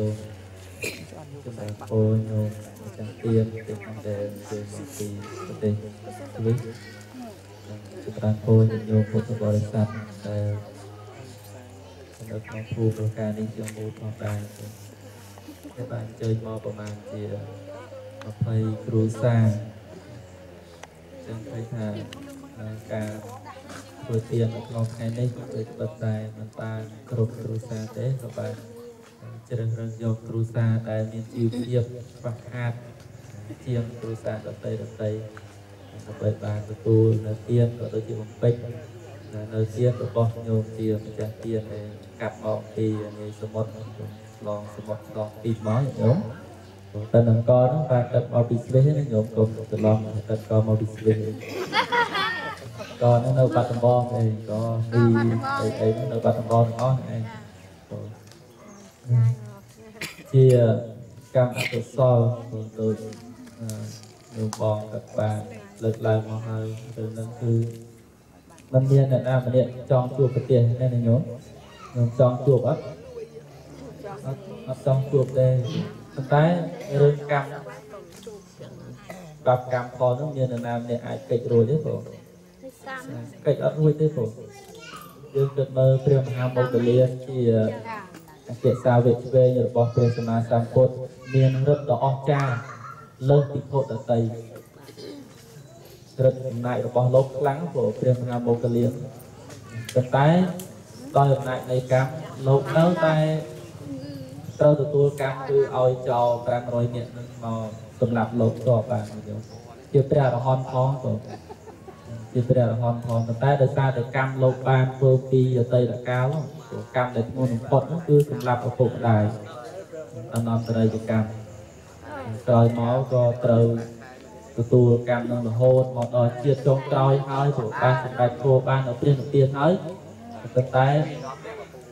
សូមចម្រើនពរញោមម្ចាស់ទៀនទាំងអស់ដែលជួយមកពីប្រទេសស្វីសចម្រើនពរញោមពុទ្ធបរិស័ទដែលនៅក្នុងភូមិប្រការនេះជាមូលផងដែរតែបានអញ្ជើញមកប្រហែលជា20គ្រួសារចឹងឃើញថាការធ្វើទាននៅក្នុងថ្ងៃនេះគឺបិទតែមិនបានគ្រប់គ្រួសារទេក៏បាន ជ្រើសរើសយកគ្រួសារដែលមានជីវភាពខ្វះខាតជាងគ្រួសារដទៃដទៃដើម្បីបានទទួលនៅទានក៏ដូចជាបំពេញនៅទានរបស់ញោមជាម្ចាស់ទានដែលកាប់មកពីនៃសមុទ្រឆ្លងសមុទ្រឆ្លងពីមកញោមតែនឹងកហ្នឹងបានដឹកមកពីស្វីសណាញោមកុំច្រឡំដឹកកមកពីស្វីសក៏នៅនៅបាត់ដំបងអីក៏ពីអីអីនៅបាត់ដំបងទាំងអស់ហ្នឹងឯង ជាកម្មអកុសលដូចនៅបងកាត់បានលើកឡើងមកហើយរឿងហ្នឹងគឺมันមានអ្នកណាម្នាក់ចង់ជួបប្រទេសណាញោមញោមចង់ជួបអត់អត់អត់ចង់ជួបទេប៉ុន្តែរឿងកម្មបាបកម្មផលនោះមានអ្នកណាម្នាក់អាចកិច្ចរួចទេបងកិច្ចអត់រួចទេបងយើងគិតមើលព្រះមហាមុគលាជា អគ្គសាវកឆ្វេងរបស់ព្រះសម្មាសម្ពុទ្ធមានរឹតដ៏អស្ចារ្យលើសពីពុទ្ធដតីរឹតអំណាចរបស់លោកខ្លាំងព្រោះព្រះមហាមុគលាប៉ុន្តែដោយអំណាចនៃកម្មលោកនៅតែត្រូវទទួលកម្មគឺឲ្យចោល500នាក់នឹងមកសម្រាប់លោកតបបានជាព្រះអរហន្តផងទៅជាព្រះអរហន្តផងប៉ុន្តែដោយសារតែកម្មលោកបានធ្វើពីអតីតកាល កម្មដែលធ្ងន់បំផុតនោះគឺសម្រាប់ឪពុកម្ដាយអនន្តរិយកម្មក្រោយមកក៏ត្រូវទទួលកម្មនឹងរហូតមកដល់ជាតិចុងក្រោយហើយព្រោះបានសម្រេចធ្វើបាននៅព្រះនិព្វានហើយប៉ុន្តែ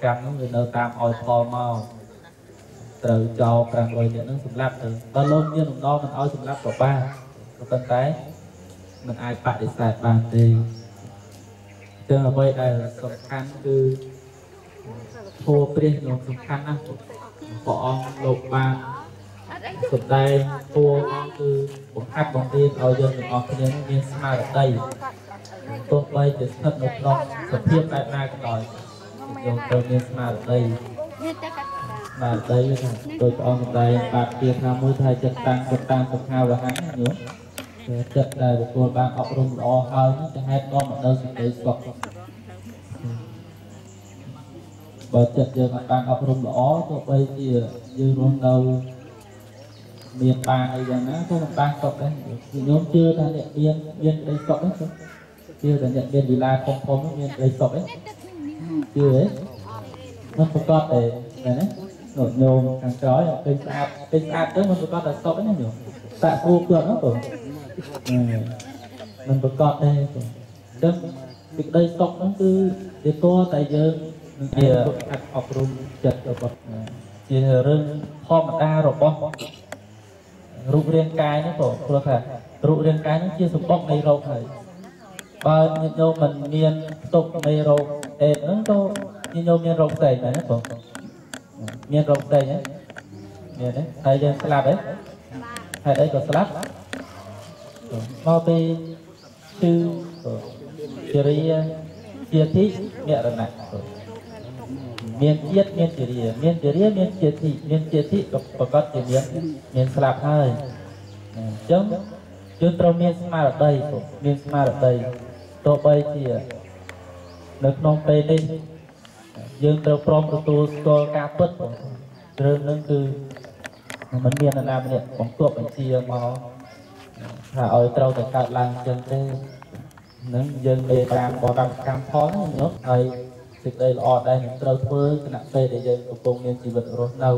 កម្មនោះវានៅតាមឲ្យផលមកត្រូវចោល500នាក់នឹងសម្រាប់ទៅបើលោកមានដំណងមិនឲ្យសម្រាប់ក៏បានប៉ុន្តែមិនអាចបដិសេធបានទេចឹងអ្វីដែលសំខាន់គឺ ធម៌ព្រះលោកសំខាន់ណាស់ព្រះអង្គលោកបានសម្ដែងធម៌អង្គគឺបង្ហាត់បង្រៀនឲ្យយើងទាំងអស់គ្នាមានស្មារតីទោះបីជាស្ថិតនៅក្នុងសភាពបែបណាក៏ដោយយើងត្រូវមានស្មារតីបាទដីថាដោយព្រះអង្គសម្ដែងបាត់ជាថាមួយថាចិត្តតាំងពុតតាំងសុខាវហៈញោមចិត្តដែលទទួលបានអប់រំល្អហើយនោះជាហេតុនាំមកដល់សេចក្តីសុខ បើចិត្តយើងបានអប់រំល្អទោះបីជាយើងរស់នៅមានបានអីយ៉ាងណាក៏មិនបានសុខដែរញោមជឿថាអ្នកមានមានក្តីសុខទេជឿថាអ្នកមានវិឡាធំធំមានក្តីសុខទេជឿទេមិនប្រកបទេមែនទេញោមខាងក្រោយឃើញស្អាតឃើញស្អាតទៅមិនប្រកបតែសុខទេណាញោមតាក់គ្រូគាត់ហ្នឹងបងមិនប្រកបទេបងដឹងសេចក្តីសុខហ្នឹងគឺវាតតែយើងនឹង ជាអត់អប់រំចិត្តរបស់ជារឿងធម្មតារបស់រូបរាងកាយនេះបងព្រោះថារូបរាងកាយនេះជាសម្បុកនៃរោគហើយបើញាតិញោមមិនមានផ្ទុកនៃរោគអេដហ្នឹងក៏ញាតិញោមមានរោគផ្សេងដែរណាបងមានរោគផ្សេងហ្នឹងមានទេហើយយើងស្លាប់ទេហើយអីក៏ស្លាប់មកពីគឺជារាជាទីមរណៈ មានជាតិមានជារាមានជារាមានជាទីមានជាទីក៏ប្រកាសជាមានមានស្លាប់ហើយអញ្ចឹងយើងត្រូវមានស្មារតីមានស្មារតីទោះបីជានៅក្នុងពេលនេះយើងត្រូវព្រមទទួលស្គាល់ការពិតរឿងហ្នឹងគឺมันមាននរណាម្នាក់បង្គាប់បញ្ជាមកថាឲ្យត្រូវតែកើតឡើងអញ្ចឹងទេនឹងយើងមេតាមបដកម្មផលហ្នឹងហើយ សេចក្តីល្អដែលនឹងត្រូវធ្វើគណៈពេលដែលយើងកំពុងមានជីវិតរស់នៅ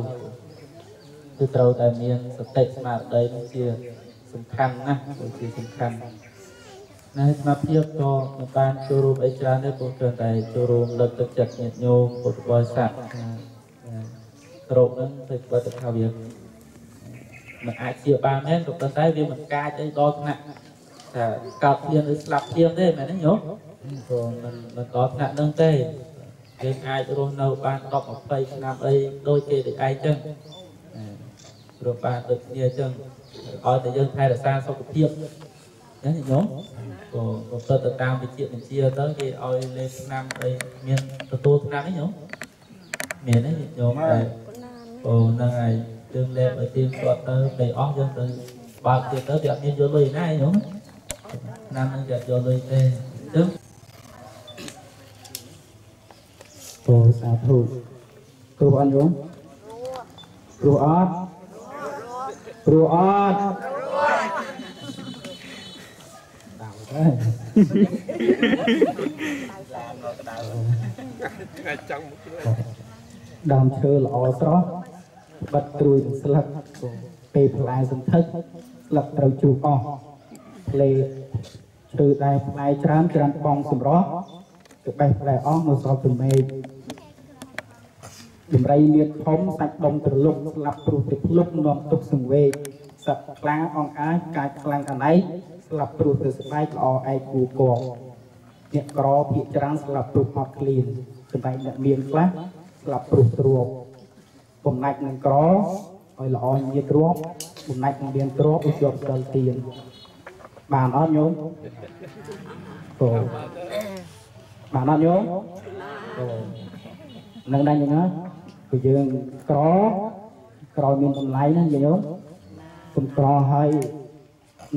គឺត្រូវតែមានសតិស្មារតីនេះជាសំខាន់ណាស់ជាសំខាន់ណាស់ស្មារតីក៏មិនបានចូលរួមអីច្រើនទេព្រោះគ្រាន់តែចូលរួមលើកទឹកចិត្តញាតិញោមពុទ្ធបរិស័ទគ្រប់ហ្នឹងទៅបើទៅថាវាមិនអាចជាបានមែនក៏ប៉ុន្តែវាមិនកាចអីដល់ថ្នាក់ថាកើតភ្លៀងឬស្លាប់ភ្លៀងទេមែនទេញោមព្រោះមិនមិនដល់ថ្នាក់ហ្នឹងទេ យើងអាចរស់នៅបាន10 20ឆ្នាំអីដូចគេដូចឯងចឹងព្រោះបានដូចគ្នាអញ្ចឹងឲ្យតែយើងថែរក្សាសុខភាពណាញោមក៏ក៏ទៅទៅតាមវិជ្ជាបញ្ជាទៅគេឲ្យលេខឆ្នាំអីមានទទួលឆ្នាំអីញោមមានទេញោមតែអូហ្នឹងហើយយើងលេខឲ្យទៀងទាត់ទៅទៅអស់យើងទៅបើកទៀតទៅវាអត់មានយកលុយណាញោមឆ្នាំហ្នឹងគេអត់យកលុយទេអញ្ចឹង ពោសាធុគ្រូអត់យំគ្រូអត់គ្រូអត់ដល់ហើយដើមឈើល្អស្រស់បិទត្រួយនឹងស្លឹកពេលផ្លែសន្ធឹកស្លឹកត្រូវជូរអស់ផ្លេឈើដែលផ្លែច្រើនច្រើនបងសម្រស់ទៅបេះផ្លែអស់មកសល់ទំមេឃ ដំរីមានធំសាច់ដុំត្រលុកស្លាប់ព្រោះទៅភ្លុកនាំទុកសង្វេគសត្វខ្លាអង្អាចកាចខ្លាំងកណៃស្លាប់ព្រោះទៅស្បែកល្អឯកគូកងអ្នកក្រភាកច្រើនស្លាប់ព្រោះអត់ក្លៀនចំណែកអ្នកមានខ្លះស្លាប់ព្រោះទ្រពបំណាច់នឹងក្រឲ្យល្អញាតទ្រពបំណាច់នឹងមានទ្រពឲ្យជាប់ដល់ទៀនបានអត់ញោមអូបានអត់ញោមអូនឹងដែរយ៉ាងណា គឺយើងក្រក្រមានតម្លៃណាញោមកុំក្រហើយ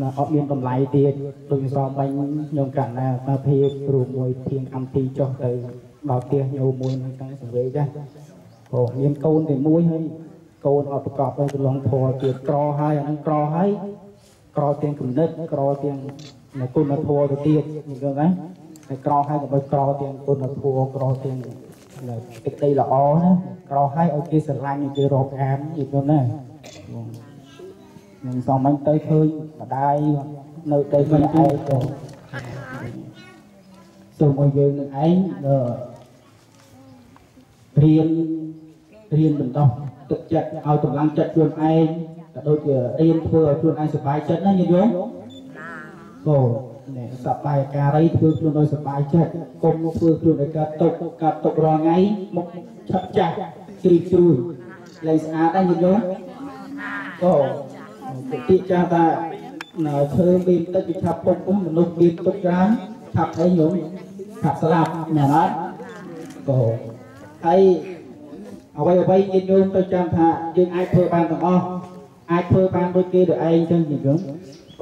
ណាអត់មានតម្លៃទៀតដូចស្រមបាញ់ខ្ញុំកណ្ណាមកភាពគ្រូមួយធៀងអំពីចុះទៅដល់ផ្ទះញោមមួយនឹងទាំងសង្វេចាអូមានកូនតែមួយហើយកូនអត់ប្រកបដោយចលងធម៌ទៀតក្រហើយអាហ្នឹងក្រហើយក្រទាំងគំនិតក្រទាំងនៅគុណធម៌ទៅទៀតយល់ទេតែក្រហើយក៏បីក្រទាំងគុណធម៌ក្រទាំងនៅ ទឹកដីល្អណាក្រហើយឲ្យគេស្រឡាញ់ឲ្យគេរាប់អានយល់ទេនឹងសំបញ្ញទៅឃើញម្ដាយនៅដីខ្លួនឯងទៅសូមឲ្យយើងនឹងឯងរៀនរៀនបន្តទឹកចិត្តឲ្យកម្លាំងចិត្តខ្លួនឯងក៏ដូចជារៀនធ្វើឲ្យខ្លួនឯងសុបាយចិត្តណាញាតិញោមបងនេះ សបាយការីធ្វើខ្លួនឲ្យសុបាយចិត្តកុំធ្វើខ្លួនឲ្យកើតទុកកើតទុករាល់ថ្ងៃមុខឆាប់ចាស់ជ្រីកជ្រួយលែងស្អាតដែរញាតិញោមបងទីចាស់ថានៅធ្វើមានទឹកវាឆាប់ពុកមនុស្សមានទុកច្រើនឆាប់អីញោមឆាប់ស្លាប់មែនអត់ក៏ហើយអ្វីអ្វីញាតិញោមទៅចាំថាយើងអាចធ្វើបានទាំងអស់អាចធ្វើបានដូចគេទៅឯងចឹងញាតិញោ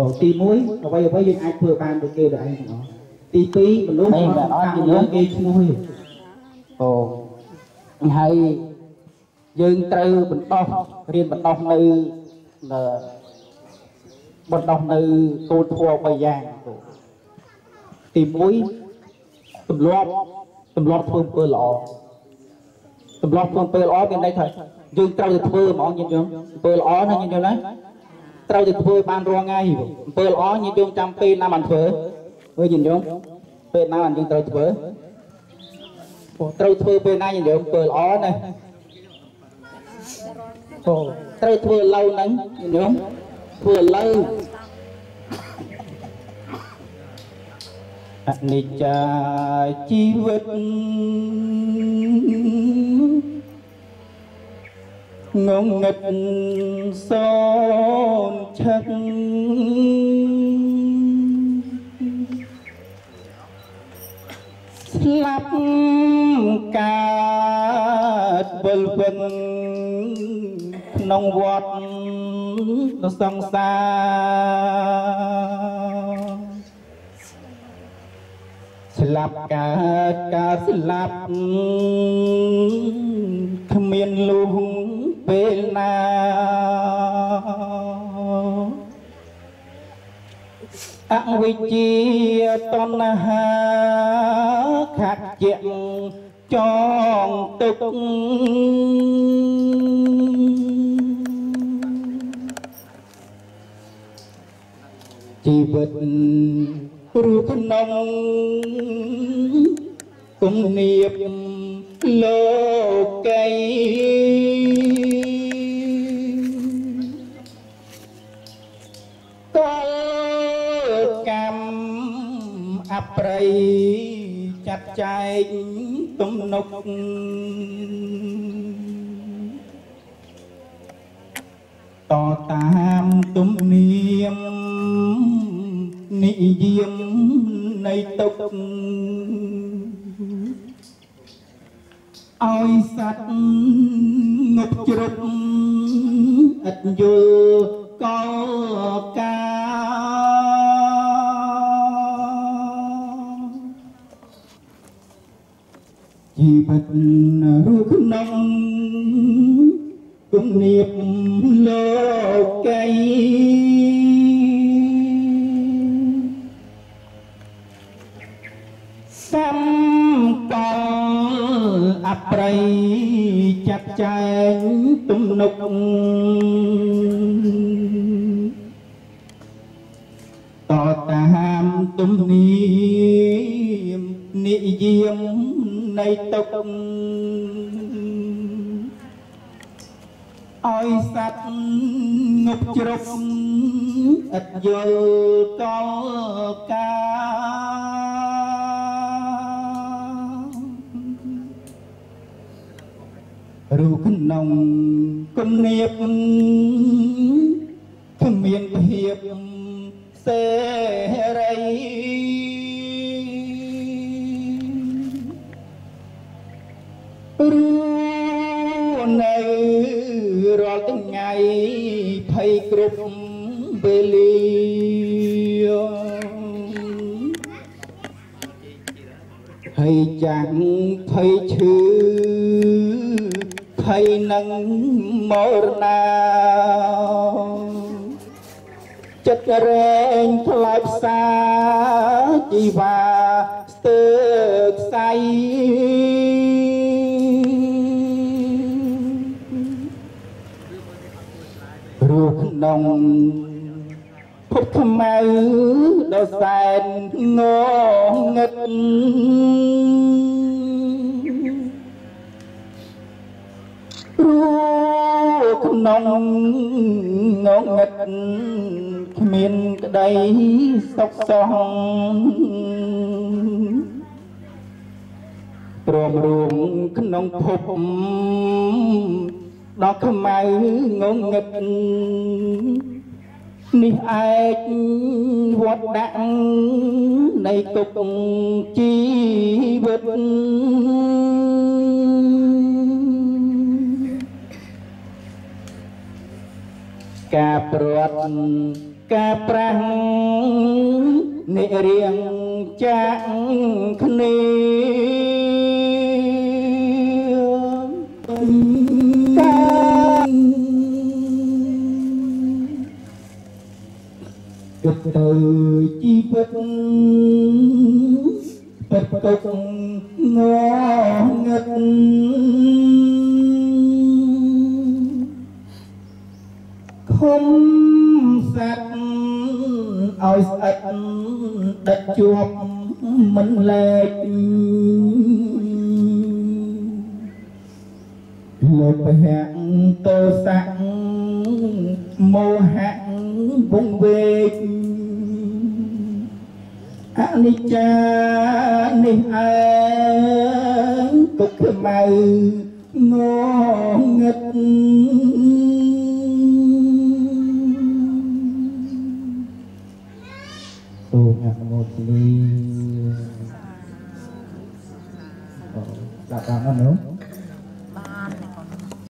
មក៏ទី1អ្វីអ្វីយើងអាចធ្វើបានដូចគេទៅឯងទាំងអស់ទី2មនុស្សអត់ញាតិញោមគេឈ្មោះទេអូហើយយើងត្រូវបន្តរៀនបន្តនៅនៅបន្តនៅគោលធម៌3យ៉ាងទី1ទម្លាប់ទម្លាប់ធ្វើអំពើល្អទម្លាប់ធ្វើអំពើល្អមានន័យថាយើងត្រូវតែធ្វើហ្មងញាតិញោមអំពើល្អណាញាតិញោមណា ត្រូវតែធ្វើបានរាល់ថ្ងៃអំពើល្អញាតិញោមចាំពេលណាបានធ្វើមើលញាតិញោមពេលណាបានយើងត្រូវធ្វើត្រូវធ្វើពេលណាញាតិញោមអំពើល្អណាអូត្រូវធ្វើឡូវហ្នឹងញាតិញោមធ្វើឡូវអនិច្ចាជីវិត ងងឹតសោនឆឹកស្លាប់កើតវិលវិនក្នុងវត្តសង្សារស្លាប់កើតកើតស្លាប់គ្មានលុះ ពេលណាអវិជ្ជាតណ្ហាខាត់ជាចងទុកជីវិតព្រោះក្នុងគំនាបលោកីក កម្មអប្រ័យចាត់ចែកទំនុកតតាមទំនៀមនិយាមនៃទុក ទំនៀបលោកីសំកលអប្រ័យចាត់ចែងទំនុកតតាមទំនៀមនិយាមនៃទុក ឲ្យសัตว์ងប់ជ្រុកឥតយល់កលការូបក្នុងគំនាបគ្មានភាពសេរីរ គ្រប់វេលាហើយចាំងភ័យឈឺភ័យនឹងមរណាចិត្តរែងថ្លៃផ្សារជីវ៉ាស្ទើរខ្សៃ ក្នុងភពខ្មៅដ៏សែនងងឹតរស់ក្នុងងងឹតគ្មានក្តីសុខសោះព្រមរួមក្នុងភព ដ៏ខ្មៅងងឹតនេះឯកវត្តដាក់នៃទុកជីវិតការព្រាត់ការប្រាំងនិរៀងចាក់គ្នា គិតទៅជីវិតពិតទុកងងឹតខំសัตว์ឲ្យស្អិតដិតជាប់មិ នលែកលោកពហៈតោសៈមោហៈវងវេកអនិច្ចានេះឯងទុក្ខខ្មៅងង